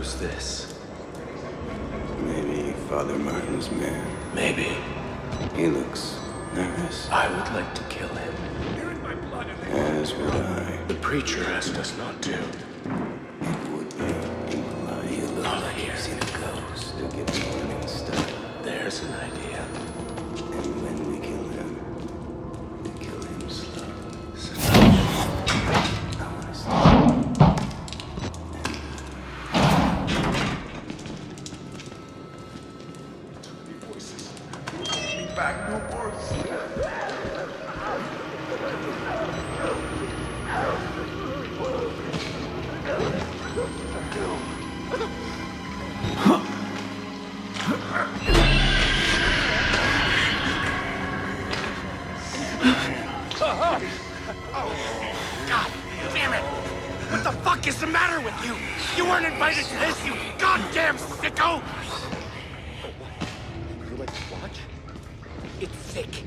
Who's this? Maybe Father Martin's man. Maybe. He looks nervous. I would like to kill him. As would I. The preacher asked us not to. go! You like to watch? It's sick.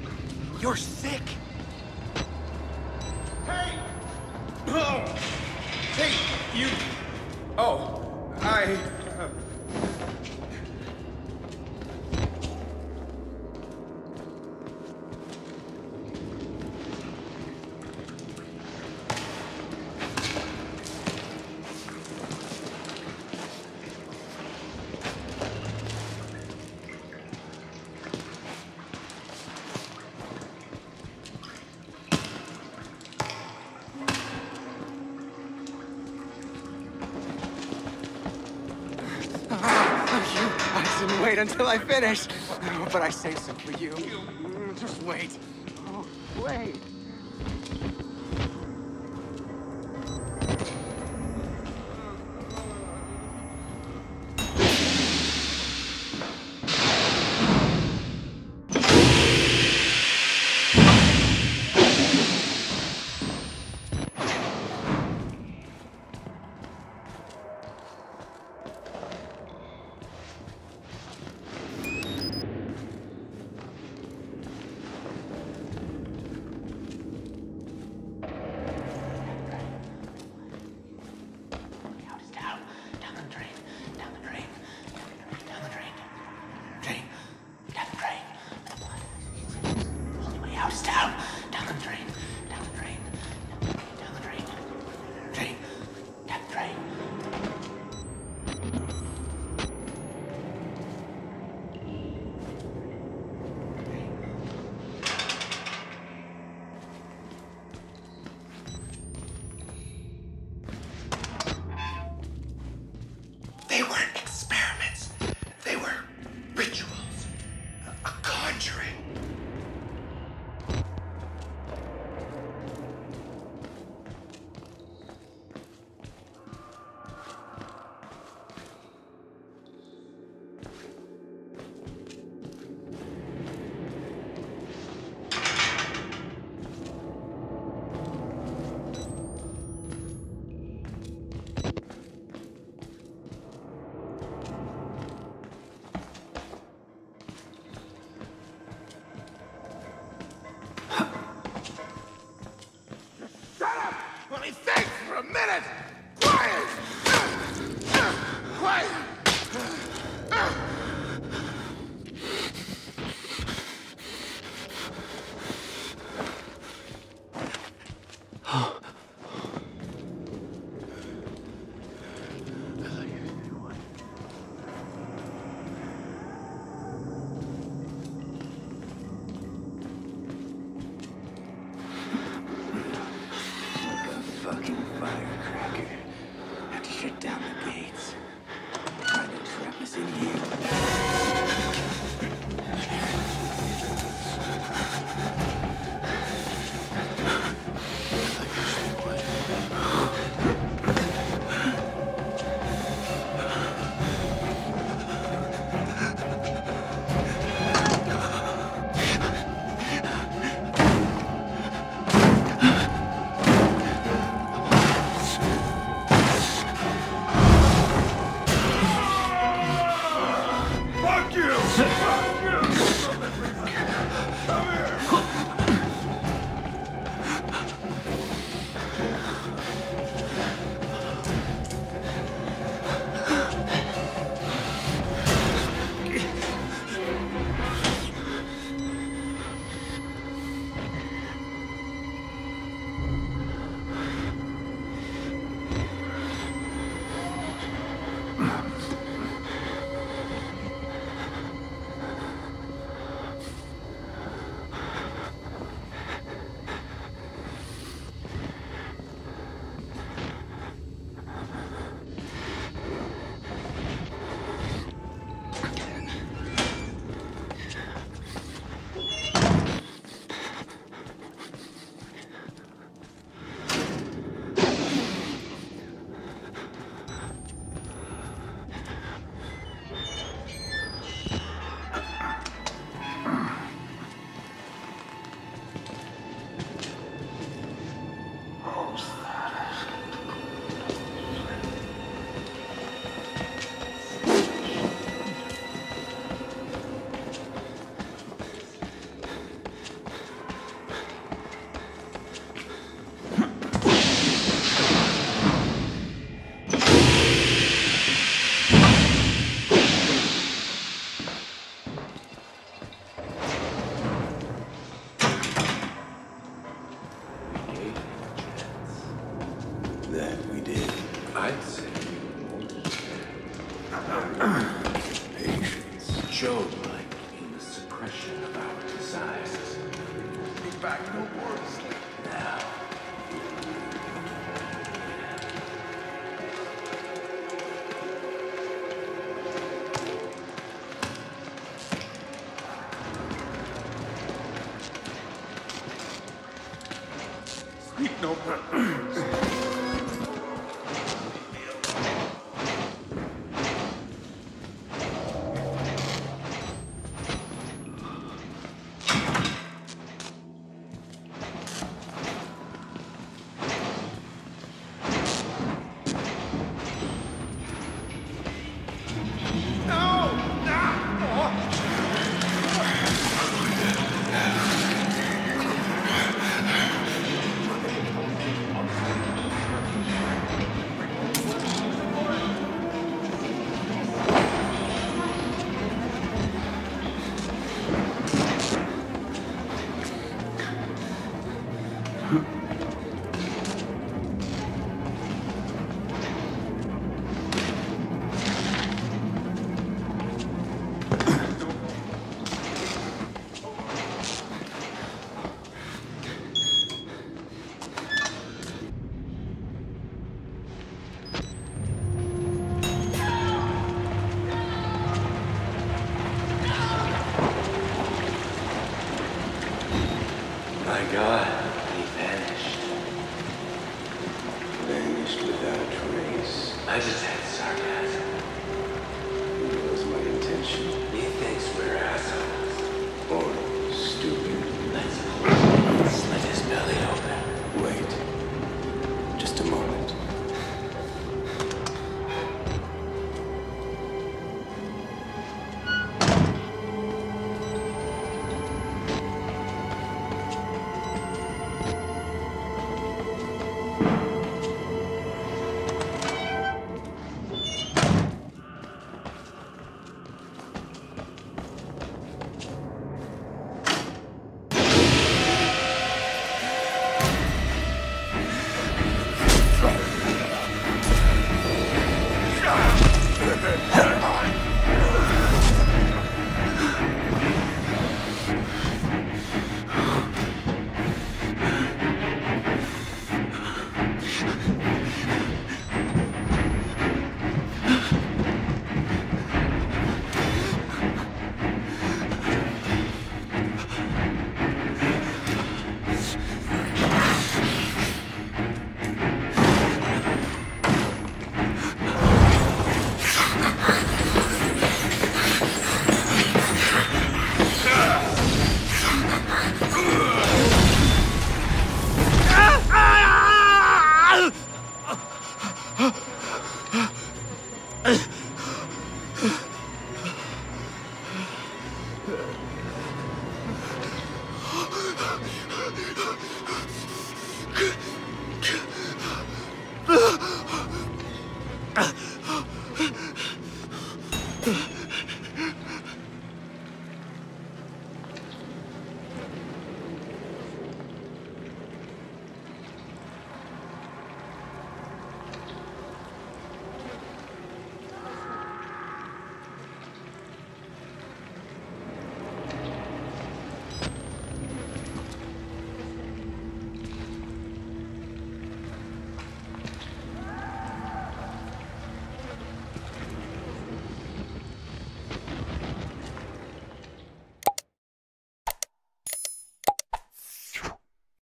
You're sick! Hey! Oh! Hey, you... Oh, I... didn't wait until I finished. But I saved some for you. Mm, just wait. Oh, wait. victory. Come here! Showed like in the suppression of our desires. Be back no words. Now, Speak no